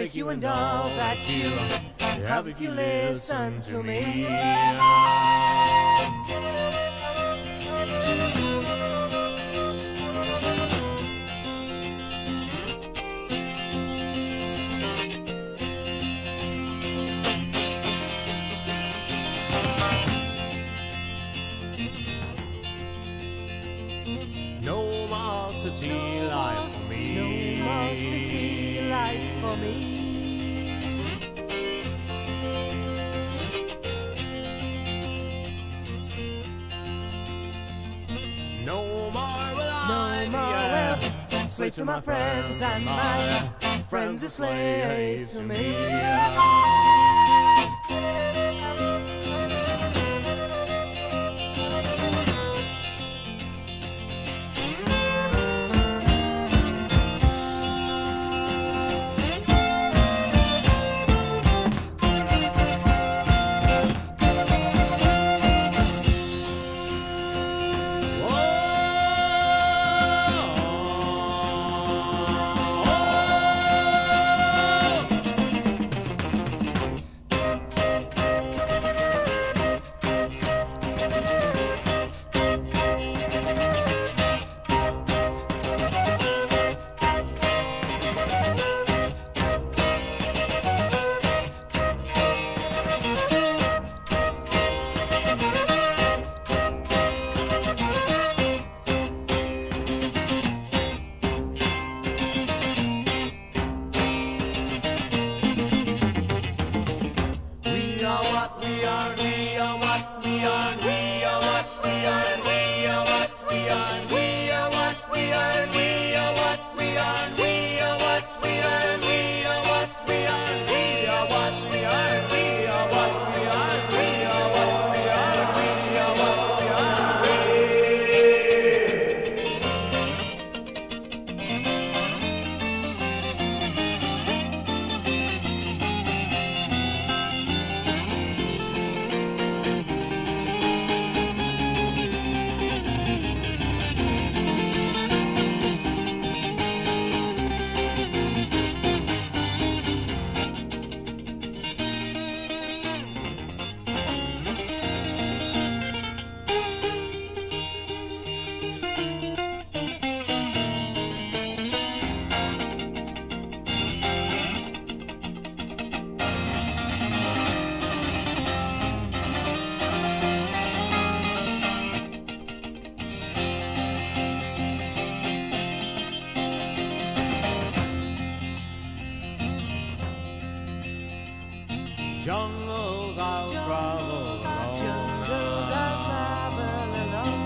take you and all that you have if you listen to me. No more will No I more be will a slave to my friends and my friends are slaves to me. Jungles I'll travel alone. Jungles I'll travel alone.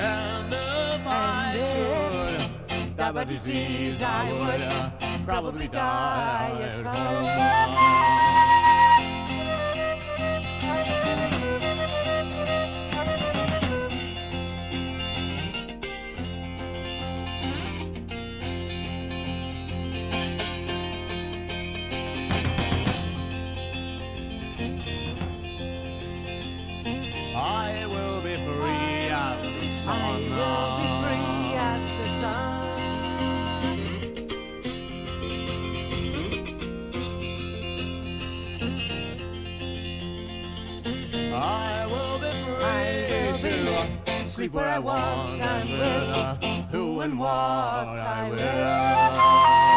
And if I And if should die by disease, I would uh, probably die at home. Sleep where I want and with who and what I will.